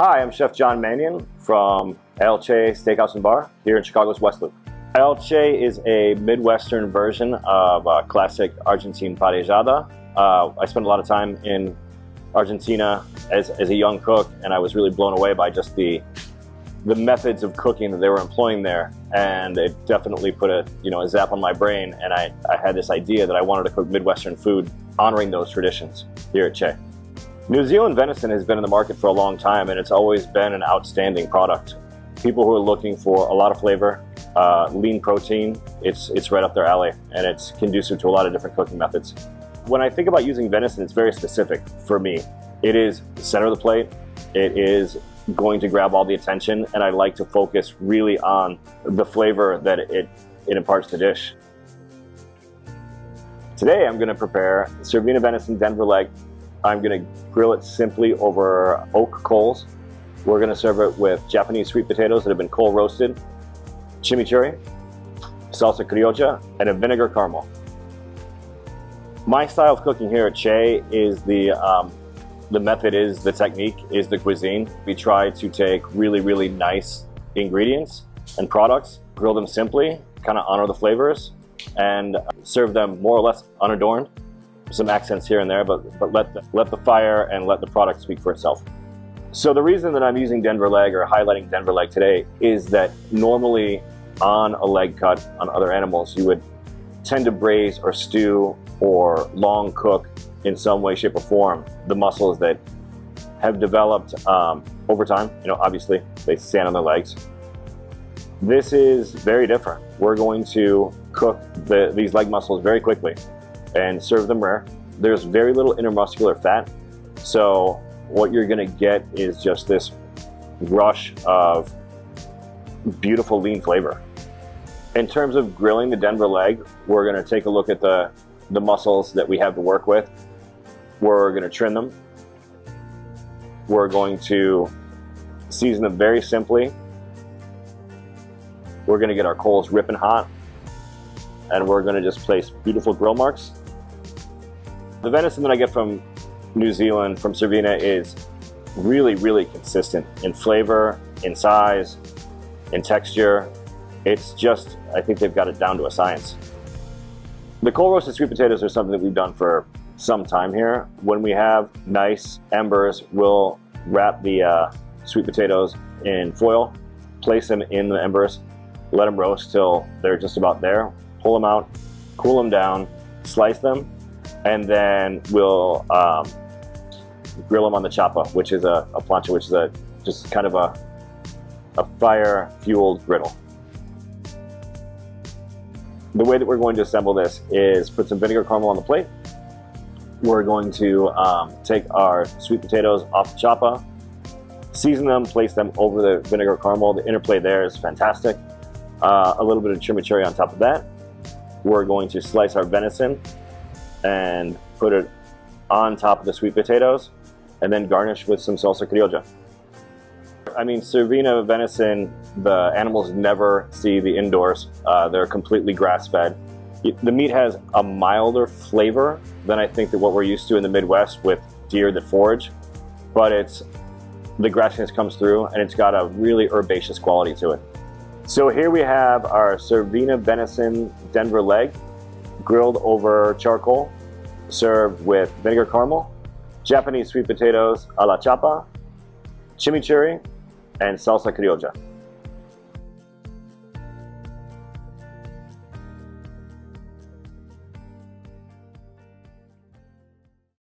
Hi, I'm Chef John Manion from El Che Steakhouse and Bar here in Chicago's West Loop. El Che is a Midwestern version of a classic Argentine parrillada. Uh, I spent a lot of time in Argentina as, as a young cook, and I was really blown away by just the the methods of cooking that they were employing there, and it definitely put a you know a zap on my brain. And I, I had this idea that I wanted to cook Midwestern food honoring those traditions here at Che. New Zealand venison has been in the market for a long time and it's always been an outstanding product. People who are looking for a lot of flavor, uh, lean protein, it's, it's right up their alley and it's conducive to a lot of different cooking methods. When I think about using venison, it's very specific for me. It is the center of the plate, it is going to grab all the attention and I like to focus really on the flavor that it, it imparts to dish. Today I'm going to prepare Cervena venison Denver leg I'm to grill it simply over oak coals. We're to serve it with Japanese sweet potatoes that have been coal roasted, chimichurri, salsa criolla, and a vinegar caramel. My style of cooking here at Che is the um, the method is the technique is the cuisine. We try to take really really nice ingredients and products, grill them simply, kind of honor the flavors, and serve them more or less unadorned some accents here and there, but, but let, the, let the fire and let the product speak for itself. So the reason that I'm using Denver leg or highlighting Denver leg today is that normally on a leg cut on other animals, you would tend to braise or stew or long cook in some way, shape, or form the muscles that have developed um, over time. You know, obviously they stand on their legs. This is very different. We're going to cook the, these leg muscles very quickly and serve them rare. There's very little intermuscular fat, so what you're gonna get is just this rush of beautiful lean flavor. In terms of grilling the Denver leg, we're gonna take a look at the, the muscles that we have to work with. We're gonna trim them. We're going to season them very simply. We're gonna get our coals ripping hot and we're gonna just place beautiful grill marks. The venison that I get from New Zealand, from Cervena, is really, really consistent in flavor, in size, in texture. It's just, I think they've got it down to a science. The coal roasted sweet potatoes are something that we've done for some time here. When we have nice embers, we'll wrap the uh, sweet potatoes in foil, place them in the embers, let them roast till they're just about there pull them out, cool them down, slice them, and then we'll um, grill them on the chapa, which is a, a plancha, which is a just kind of a, a fire-fueled griddle. The way that we're going to assemble this is put some vinegar caramel on the plate. We're going to um, take our sweet potatoes off the chapa, season them, place them over the vinegar caramel. The interplay there is fantastic. Uh, a little bit of chimichurri on top of that we're going to slice our venison and put it on top of the sweet potatoes and then garnish with some salsa criolla. I mean, Cervena venison, the animals never see the indoors. Uh, they're completely grass-fed. The meat has a milder flavor than I think that what we're used to in the Midwest with deer that forage, but it's the grassiness comes through and it's got a really herbaceous quality to it. So here we have our Cervena venison Denver leg, grilled over charcoal, served with vinegar caramel, Japanese sweet potatoes a la chapa, chimichurri, and salsa criolla.